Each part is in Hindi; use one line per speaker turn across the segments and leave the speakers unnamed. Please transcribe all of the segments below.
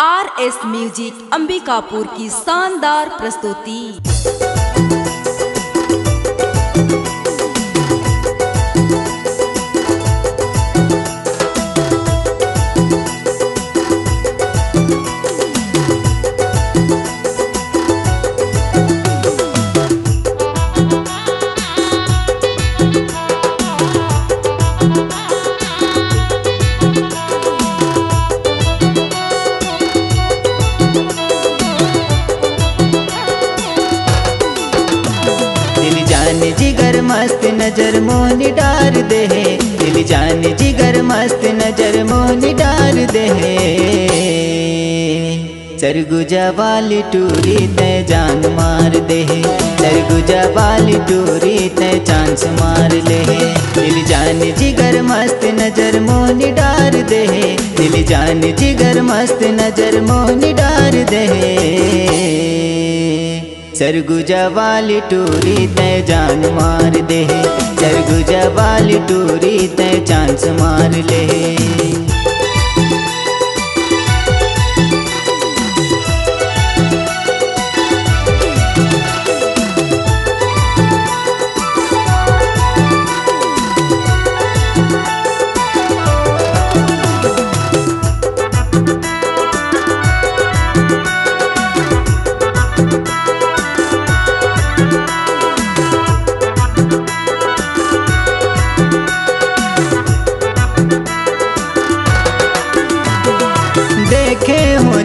आर एस म्यूज़िक अंबिकापुर की शानदार प्रस्तुति।
जान जिगर मस्त नज़र मोन डार दे दिल जान जिगर मस्त नज़र मोन डार दे सरगुजा वाली टूरी ते जान मार दे सरगुजा वाली टूरी ते चांस मार ले दिल जान जिगर मस्त नज़र मोन डार दे दिल जान जिगर मस्त नज़र मोन डार दे सरगुजा वाली टूरी ते जान मार दे। सरगुजा वाली टूरी ते चांस मार ले।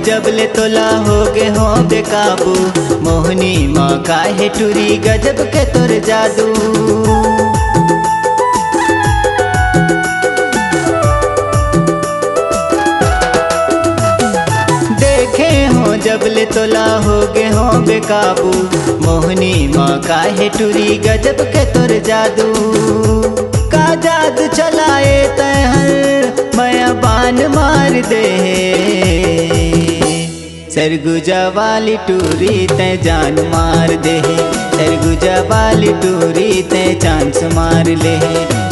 जबले तोला हो गे हो बेकाबू मोहनी माँ काहे टूरी गजब के तोर जादू। देखे हो जबले तोला हो गे हो बेकाबू मोहनी माँ काहे टूरी गजब के तोर जादू। का जादू चलाए तहर मैं बान मार दे। सरगुजा वाली टूरी ते जान मार दे सरगुजा वाली टूरी ते चांस मार ले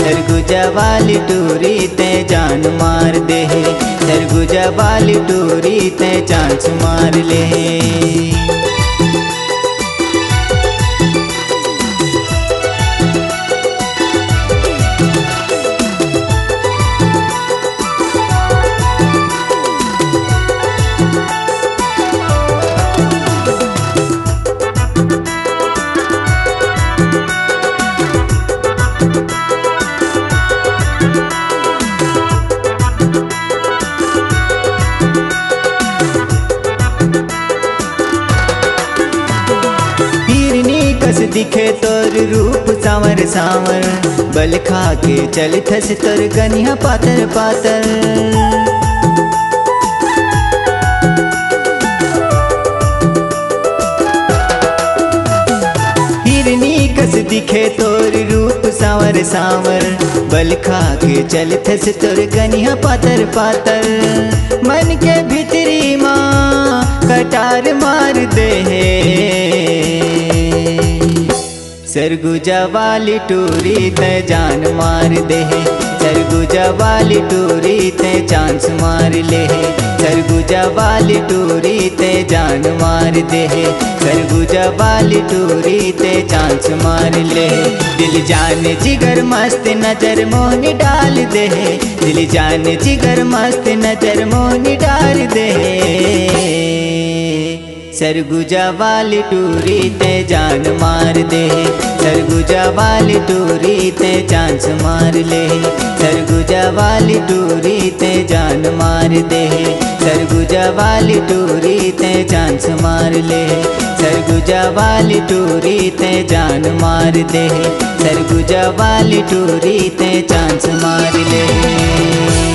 सरगुजा वाली टूरी ते जान मार दे सरगुजा वाली टूरी ते चांस मार ले दिखे तोर रूप सांवर सांवर, बल खा के चल थस तोर गनिया पातर पातर। हिरनी कस दिखे तोर रूप सांवर सांवर, बल खा के चल थस तोर गनिया पातर पातर। मन के भीतरी माँ कटार मार दे सरगुजा वाली टूरी ते जान मार दे। सरगुजा वाली टूरी ते चांस मार ले। सरगुजा वाली टूरी ते जान मार दे। सरगुजा वाली टूरी ते चांस मार ले। दिल जान जिगर मस्त नज़र मोन डाल दे। दिल जान जिगर मस्त नज़र मोन डाल दे। सरगुजा वाली टूरी ते जान मार दे। सरगुजा वाली टूरी ते चांस मार ले। सरगुजा वाली टूरी ते जान मार दे। सरगुजा वाली टूरी ते चांस मार ले। सरगुजा वाली टूरी ते जान मार दे। सरगुजा वाली टूरी ते चांस मार ले।